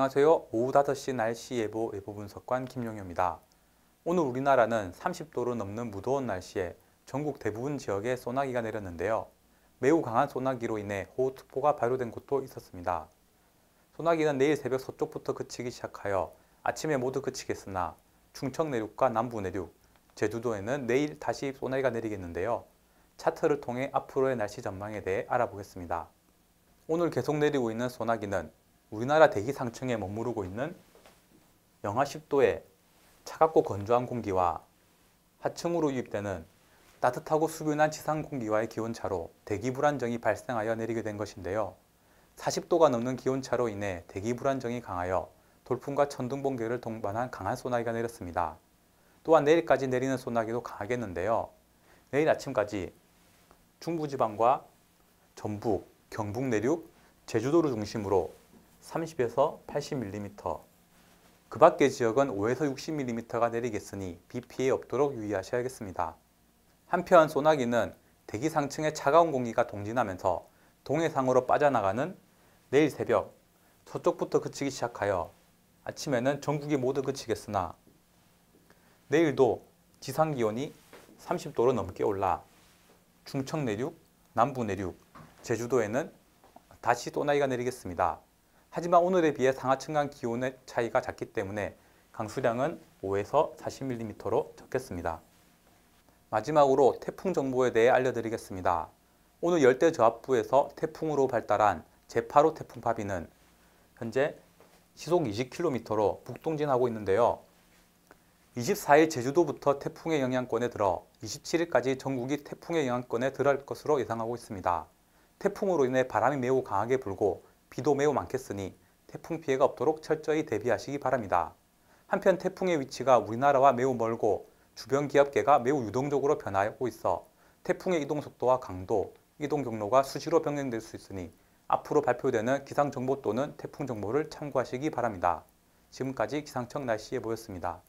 안녕하세요. 오후 5시 날씨 예보 예보 분석관 김용효입니다. 오늘 우리나라는 30도로 넘는 무더운 날씨에 전국 대부분 지역에 소나기가 내렸는데요. 매우 강한 소나기로 인해 호우특보가 발효된 곳도 있었습니다. 소나기는 내일 새벽 서쪽부터 그치기 시작하여 아침에 모두 그치겠으나 충청 내륙과 남부 내륙, 제주도에는 내일 다시 소나기가 내리겠는데요. 차트를 통해 앞으로의 날씨 전망에 대해 알아보겠습니다. 오늘 계속 내리고 있는 소나기는 우리나라 대기 상층에 머무르고 있는 영하 10도의 차갑고 건조한 공기와 하층으로 유입되는 따뜻하고 수균한 지상 공기와의 기온차로 대기 불안정이 발생하여 내리게 된 것인데요. 40도가 넘는 기온차로 인해 대기 불안정이 강하여 돌풍과 천둥 번개를 동반한 강한 소나기가 내렸습니다. 또한 내일까지 내리는 소나기도 강하겠는데요. 내일 아침까지 중부지방과 전북, 경북 내륙, 제주도를 중심으로 30에서 80mm, 그 밖의 지역은 5에서 60mm가 내리겠으니 비 피해 없도록 유의하셔야겠습니다. 한편 소나기는 대기 상층의 차가운 공기가 동진하면서 동해상으로 빠져나가는 내일 새벽 서쪽부터 그치기 시작하여 아침에는 전국이 모두 그치겠으나 내일도 지상 기온이 30도로 넘게 올라 충청 내륙, 남부 내륙, 제주도에는 다시 소나기가 내리겠습니다. 하지만 오늘에 비해 상하층 간 기온의 차이가 작기 때문에 강수량은 5에서 40mm로 적겠습니다. 마지막으로 태풍 정보에 대해 알려드리겠습니다. 오늘 열대 저압부에서 태풍으로 발달한 제8호 태풍 바비는 현재 시속 20km로 북동진하고 있는데요. 24일 제주도부터 태풍의 영향권에 들어 27일까지 전국이 태풍의 영향권에 들어갈 것으로 예상하고 있습니다. 태풍으로 인해 바람이 매우 강하게 불고 비도 매우 많겠으니 태풍 피해가 없도록 철저히 대비하시기 바랍니다. 한편 태풍의 위치가 우리나라와 매우 멀고 주변 기압계가 매우 유동적으로 변하고 있어 태풍의 이동 속도와 강도, 이동 경로가 수시로 변경될 수 있으니 앞으로 발표되는 기상정보 또는 태풍 정보를 참고하시기 바랍니다. 지금까지 기상청 날씨 예보였습니다.